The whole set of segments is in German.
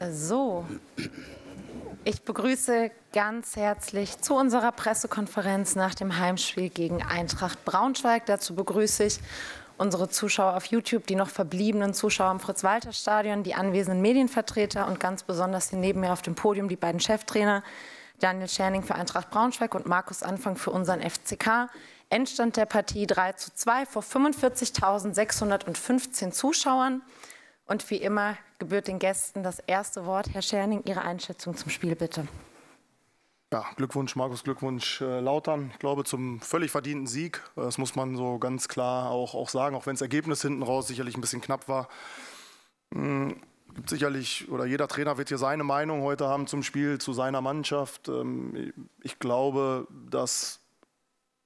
So, ich begrüße ganz herzlich zu unserer Pressekonferenz nach dem Heimspiel gegen Eintracht Braunschweig. Dazu begrüße ich unsere Zuschauer auf YouTube, die noch verbliebenen Zuschauer im Fritz-Walter-Stadion, die anwesenden Medienvertreter und ganz besonders hier neben mir auf dem Podium die beiden Cheftrainer, Daniel Scherning für Eintracht Braunschweig und Markus Anfang für unseren FCK. Endstand der Partie 3 zu 2 vor 45.615 Zuschauern. Und wie immer gebührt den Gästen das erste Wort. Herr Scherning, Ihre Einschätzung zum Spiel bitte. Ja, Glückwunsch, Markus, Glückwunsch, äh, Lautern. Ich glaube, zum völlig verdienten Sieg. Das muss man so ganz klar auch, auch sagen, auch wenn das Ergebnis hinten raus sicherlich ein bisschen knapp war. Hm, gibt sicherlich, oder jeder Trainer wird hier seine Meinung heute haben zum Spiel, zu seiner Mannschaft. Ähm, ich glaube, dass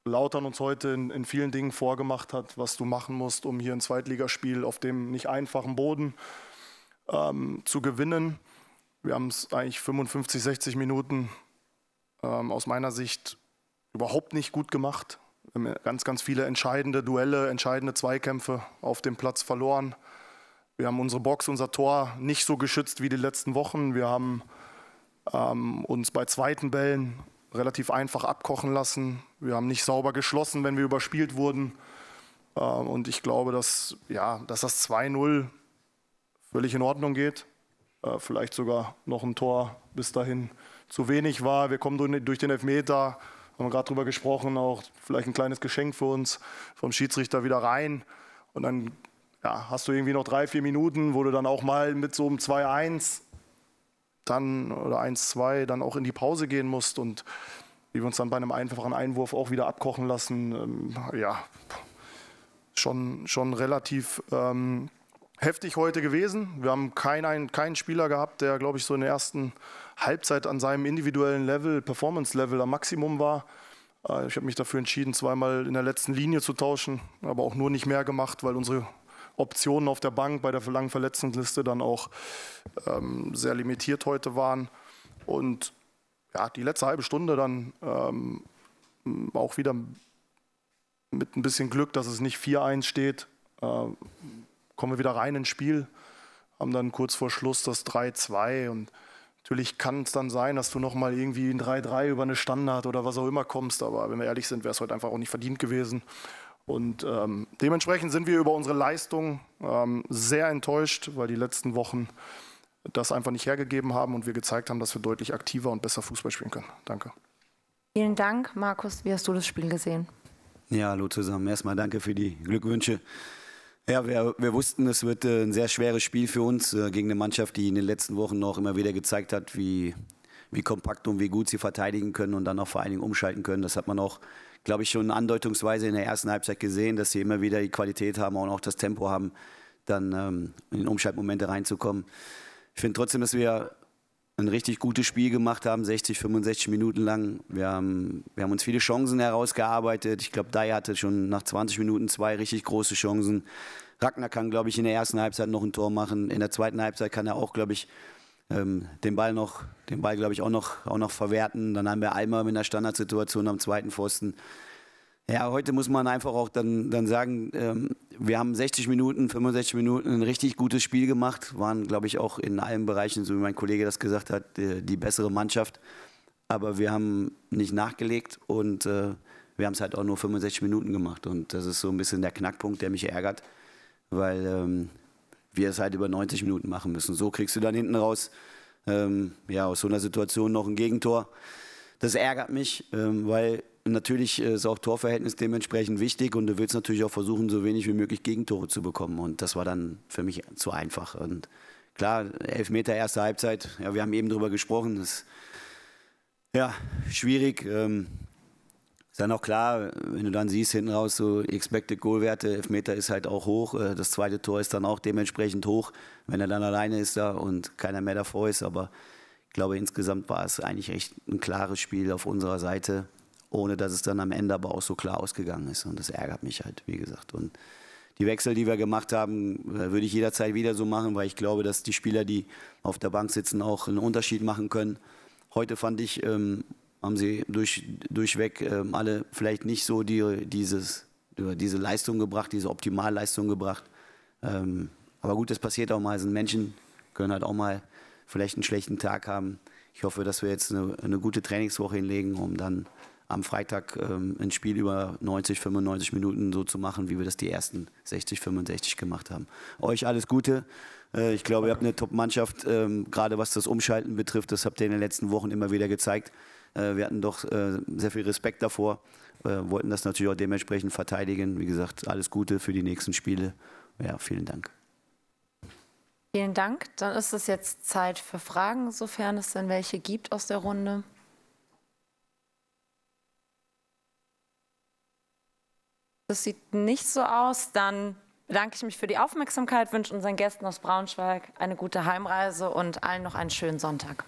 Lautern uns heute in, in, vielen Dingen vorgemacht hat, was du machen musst, um hier ein Zweitligaspiel auf dem nicht einfachen Boden ähm, zu gewinnen. Wir haben es eigentlich 55, 60 Minuten ähm, aus meiner Sicht überhaupt nicht gut gemacht. Wir haben ganz, ganz viele entscheidende Duelle, entscheidende Zweikämpfe auf dem Platz verloren. Wir haben unsere Box, unser Tor nicht so geschützt wie die letzten Wochen. Wir haben ähm, uns bei zweiten Bällen relativ einfach abkochen lassen. Wir haben nicht sauber geschlossen, wenn wir überspielt wurden. Ähm, und ich glaube, dass, ja, dass das 2-0 völlig in Ordnung geht. Äh, vielleicht sogar noch ein Tor bis dahin zu wenig war. Wir kommen durch den Elfmeter, haben wir gerade drüber gesprochen, auch vielleicht ein kleines Geschenk für uns vom Schiedsrichter wieder rein. Und dann ja, hast du irgendwie noch drei, vier Minuten, wo du dann auch mal mit so einem 2-1 dann oder 1-2 dann auch in die Pause gehen musst und wie wir uns dann bei einem einfachen Einwurf auch wieder abkochen lassen, ähm, ja, schon, schon relativ ähm, heftig heute gewesen. Wir haben keinen, keinen Spieler gehabt, der, glaube ich, so in der ersten Halbzeit an seinem individuellen Level, Performance-Level am Maximum war. Äh, ich habe mich dafür entschieden, zweimal in der letzten Linie zu tauschen, aber auch nur nicht mehr gemacht, weil unsere Optionen auf der Bank bei der langen Verletztenliste dann auch ähm, sehr limitiert heute waren. Und ja, die letzte halbe Stunde dann ähm, auch wieder mit ein bisschen Glück, dass es nicht 4-1 steht, äh, kommen wir wieder rein ins Spiel, haben dann kurz vor Schluss das 3-2 und natürlich kann es dann sein, dass du nochmal irgendwie ein 3-3 über eine Standard oder was auch immer kommst, aber wenn wir ehrlich sind, wäre es heute einfach auch nicht verdient gewesen. Und ähm, dementsprechend sind wir über unsere Leistung ähm, sehr enttäuscht, weil die letzten Wochen das einfach nicht hergegeben haben und wir gezeigt haben, dass wir deutlich aktiver und besser Fußball spielen können. Danke. Vielen Dank, Markus. Wie hast du das Spiel gesehen? Ja, hallo zusammen. Erstmal danke für die Glückwünsche. Ja, wir, wir wussten, es wird äh, ein sehr schweres Spiel für uns äh, gegen eine Mannschaft, die in den letzten Wochen noch immer wieder gezeigt hat, wie, wie kompakt und wie gut sie verteidigen können und dann auch vor allen Dingen umschalten können. Das hat man auch glaube ich, schon andeutungsweise in der ersten Halbzeit gesehen, dass sie immer wieder die Qualität haben und auch das Tempo haben, dann ähm, in Umschaltmomente reinzukommen. Ich finde trotzdem, dass wir ein richtig gutes Spiel gemacht haben, 60, 65 Minuten lang. Wir haben, wir haben uns viele Chancen herausgearbeitet. Ich glaube, Dai hatte schon nach 20 Minuten zwei richtig große Chancen. Ragnar kann, glaube ich, in der ersten Halbzeit noch ein Tor machen. In der zweiten Halbzeit kann er auch, glaube ich, ähm, den Ball noch, den Ball glaube ich auch noch, auch noch verwerten. Dann haben wir einmal mit einer Standardsituation am zweiten Pfosten. Ja, heute muss man einfach auch dann, dann sagen, ähm, wir haben 60 Minuten, 65 Minuten ein richtig gutes Spiel gemacht, waren, glaube ich, auch in allen Bereichen, so wie mein Kollege das gesagt hat, die, die bessere Mannschaft. Aber wir haben nicht nachgelegt und äh, wir haben es halt auch nur 65 Minuten gemacht. Und das ist so ein bisschen der Knackpunkt, der mich ärgert, weil ähm, wir es halt über 90 Minuten machen müssen. So kriegst du dann hinten raus, ähm, ja, aus so einer Situation noch ein Gegentor. Das ärgert mich, ähm, weil natürlich ist auch Torverhältnis dementsprechend wichtig und du willst natürlich auch versuchen, so wenig wie möglich Gegentore zu bekommen. Und das war dann für mich zu einfach. Und klar, elf Meter erste Halbzeit, ja, wir haben eben darüber gesprochen, das ist ja schwierig. Ähm, ist dann auch klar, wenn du dann siehst, hinten raus so Expected Goal-Werte, Elfmeter ist halt auch hoch. Äh, das zweite Tor ist dann auch dementsprechend hoch, wenn er dann alleine ist da und keiner mehr davor ist. Aber ich glaube, insgesamt war es eigentlich echt ein klares Spiel auf unserer Seite, ohne dass es dann am Ende aber auch so klar ausgegangen ist. Und das ärgert mich halt, wie gesagt. Und die Wechsel, die wir gemacht haben, äh, würde ich jederzeit wieder so machen, weil ich glaube, dass die Spieler, die auf der Bank sitzen, auch einen Unterschied machen können. Heute fand ich, ähm, haben sie durch, durchweg ähm, alle vielleicht nicht so die, dieses, diese Leistung gebracht, diese Optimalleistung gebracht. Ähm, aber gut, das passiert auch mal, sind Menschen, können halt auch mal vielleicht einen schlechten Tag haben. Ich hoffe, dass wir jetzt eine, eine gute Trainingswoche hinlegen, um dann am Freitag ähm, ein Spiel über 90, 95 Minuten so zu machen, wie wir das die ersten 60, 65 gemacht haben. Euch alles Gute. Äh, ich glaube, ihr habt eine Top-Mannschaft, ähm, gerade was das Umschalten betrifft. Das habt ihr in den letzten Wochen immer wieder gezeigt. Äh, wir hatten doch äh, sehr viel Respekt davor, äh, wollten das natürlich auch dementsprechend verteidigen. Wie gesagt, alles Gute für die nächsten Spiele. Ja, vielen Dank. Vielen Dank. Dann ist es jetzt Zeit für Fragen, sofern es denn welche gibt aus der Runde. Das sieht nicht so aus. Dann bedanke ich mich für die Aufmerksamkeit, wünsche unseren Gästen aus Braunschweig eine gute Heimreise und allen noch einen schönen Sonntag.